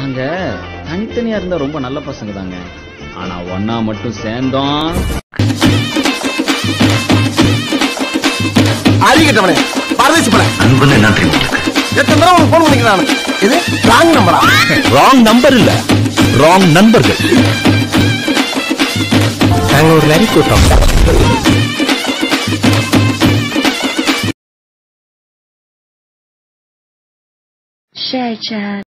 நாங்க தனித்தனியா இருந்தா ரொம்ப நல்ல பசங்க தாங்க. ஆனா ஒன்னா மட்டும் சேர்ந்தோம். அறிவிக்கட்டவனே பரதேசி பல அன்புன்னு என்ன தெரியும் எத்தனை தடவை உனக்கு போன் பண்ணிக்கிறான் இது ராங் நம்பரா ராங் நம்பர் இல்ல. ராங் நண்பர்கள். நாங்க ஒரு நரி கூட்டம். Share chat.